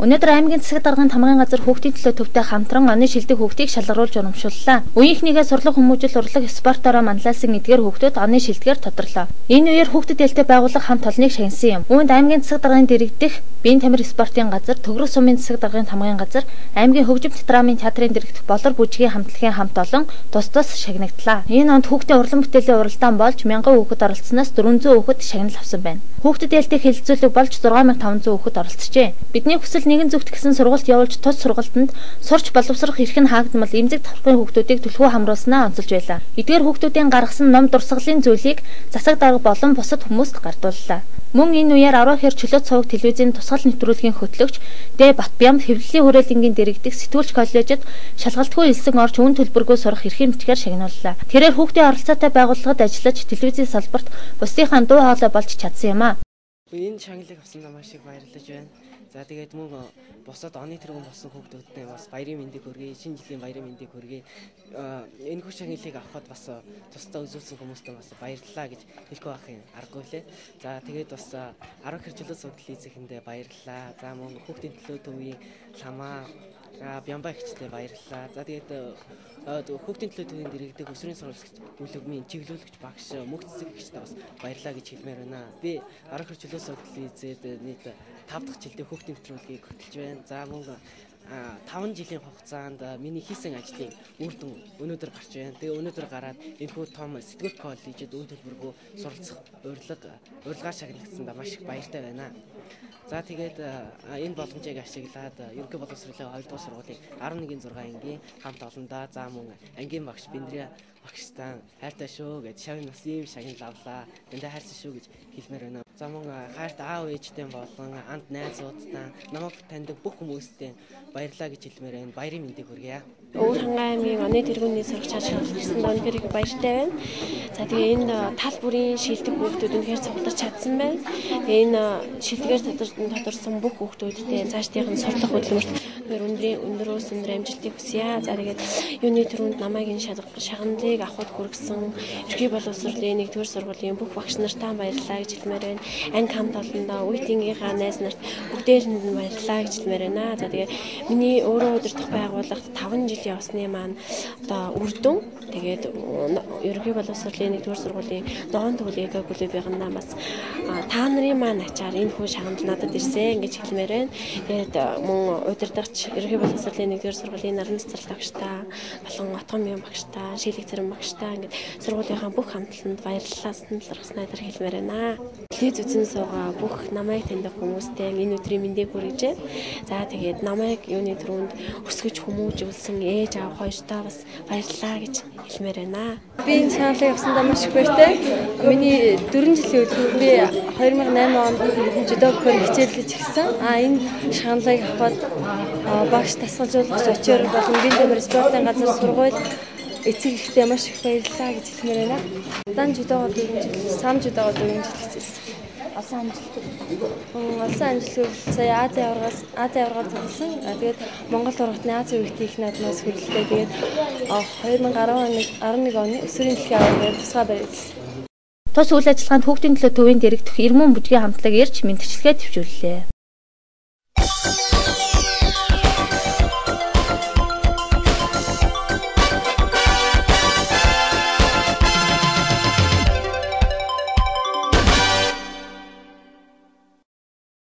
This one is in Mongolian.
Өнөөдөр аймгийн засаг даргын тамгын газар хүүхдийн төлөө төвтэй хамтран оны шилдэг хүүхдийг шалгаруулж урамшууллаа. Үеийнхнийгээ сурлаг хүмүүжил урлаг спортороо манлайлсан эдгээр хүүхдүүд оны шилдгээр тодорлоо. Энэ үеэр хүүхдэд ээлтэй байгууллага хамт олныг шагнасан юм. Үүнд аймгийн засаг даргын дэрэгдэх биеийн тамир спортын газар, төгрөг сумын засаг даргын тамгын газар, аймгийн хөгжимт драмын театрын дэрэгдэх болор бүжгийн хамтлагийн хамт олон тус тус шагнагдлаа. Энэ онд хүүхдийн урлан бүтээлийн уралдаан болж 1000 хүүхэд оролцсноос 400 хүүхэд шагнал авсан байна. Хүүхдэд ээлтэй хэлэлцүүлэг болж 6500 хүүхэд оролцжээ. Бидний хүсэл нэгэн зөвхт гэсэн сургалт явуулж тус сургалтанд сурч боловсрох эрх нь хаагдмал эмзэг тархын хүүхдүүдийг түлхүү хамруулснаа онцолж байлаа. Эдгээр хүүхдүүдийн гаргасан ном дурсгалын зүйлийг засаг дарга болон бусад хүмүүст гардууллаа. Мөн энэ үеэр арваа хэр чөлөөт цуваг телевизийн тусгал нэвтрүүлгийн хөтлөгч Дэ Батбям хэвлэлийн хүрээлэнгийн дэрэгдэх сэтгүүлч коллежид шалгалтгүй элсэн орч үн төлбөргүй сурах эрхийн бичгээр шагнууллаа. Тэрээр хүүхдийн оролцоотой байгууллагад ажиллаж телевизийн салбарт бусдынхаа дуу хоолой болж чадсан юм а. Энэ шагналыг авсан намаа шиг баярлаж байна. За тэгээд мөн бусад оны тэргүүн болсон хүүхдүүдтэй бас баярын мэндийг хүргэе, шинэ жилийн баярын мэндийг хүргэе. Энэ хүч шагналыг авахд бас тусдаа үзүүлсэн хүмүүстээ бас баярлалаа гэж хэлэхгүй байх юм аргагүй лээ. За тэгээд бас 10 хэрчлэл судлал эзэхэндээ баярлалаа. За мөн хүүхдийн төлөө төвийн ламаа Бямба ихтэй баярлалаа. За тэгээд хүүхдийн төлөө төвийн дэрэгдэг өсвөрийн сурвалжлагч бүлэгмийн чиглүүлэгч багш мөнх цэцэг ихтэй бас баярлалаа гэж хэлмээр байна. Би 10 хэрчлэл судлал эзэд нийт 5 дахь жилдээ хүүхдийн нэвтрүүлгийг хөтлөж байна. За мөн 5 жилийн хугацаанд миний хийсэн ажлын үр дүн өнөөдөр гарч байна. Тэгээ өнөөдөр гараад энэхүү том сэтгүүлч коллежид үн төлбөргүй суралцах урилга урилгаар шагнагдсандаа маш их баяртай байна. За тэгээд энэ боломжийг ашиглаад ерөнхий боловсролын 2 дугаар сургуулийн 11-6 ангийн хамт олондоо за мөн ангийн багш Биндрия багштаа хайртай шүү гэж шавь нас ийм шагнал авлаа. Тэндээ хайрсан шүү гэж хэлмээр байна. За мөн хайрт аав ээжтэй болон анд найзуудтай намайг таньдаг бүх хүмүүстээ баярлалаа гэж хэлмээр байна. Баярын мэндийг хүргье. Өвөр хангай аймгийн оны тэргүүний сурагч хашгирсан өнөхөр их баяртай байна. За тэгээ энэ тал бүрийн шилдэг хүүхдүүд үнэхээр цуглаж чадсан байна. Тэгээ энэ шилдгээр тодорсон бүх хүүхдүүдтэй цаашдын сурлах хөдөлмөрт өндрийн өндрөөс өндөр амжилтыг хүсье. За тэгээд юуны төрөнд намайг энэ шагналыг авахд хүргэсэн эрхий боловсролын 1-р сургуулийн бүх багш нартаа баярлалаа гэж хэлмээр байна. Анги хамт олондоо үеийнхээ найз нарт бүгдээр нь баярлалаа гэж хэлмээр байна. За тэгээ миний өөрөө удирдах байгууллагт 5 жил жилийн явсны маань одоо үр дүн тэгээд ерөнхий боловсролын 1-р сургуулийн догоон төвлөгийг клубийнхаа бас та нарын маань ачаар энэ хүн шагнал надад ирсэн гэж хэлмээр байна. Тэгээд мөн удирдахч ерөнхий боловсролын 1-р сургуулийн нарны цэцэрлэг багштаа болон отгон мян багштаа шилэг зэрэг багштаа ингээд сургуулийнхаа бүх хамтланд баярлалаа саналрахснаа дээр хэлмээр байна. Телевиз үзэн суугаа бүх намайг таньдаг хүмүүстээ энэ өдрийн мэндийг хүргэж байна. За тэгээд намайг юуны төрөнд өсгөж хүмүүжүүлсэн ээж аав хоёртоо бас баярлалаа гэж хэлмээр байна. Би энэ шаналыг авсандаа маш их баяртай. Миний 4 жилийн өдөр би 2008 онд жудокоор хичээлж эхэлсэн. А энэ шаналыг аваад багш тасгалжуулагч очоор болон би тэмэр спортын газар сургууль эцэг ихтэй маш их баярлалаа гэж хэлмээр байна. Дан жудогоор 4 жил, сам жудогоор 4 жил хичээлсэн олон амжилт. Олон амжилт сая Азийн аваргаас Азийн аваргаар зогссон. Тэгээд Монгол ургатны Азийн үеийн их наадмаас хүрэлтэй. Тэгээд 2011 11 оны өсвөрийн дэлхийн аваргаар тусгай барьсан. Тус үйл ажиллагаанд хүүхдийн төлөө төвийн дэрэгдэх Ирмэн бүжгийн хамтлаг ирж мэдчилгээ төвшүүллээ.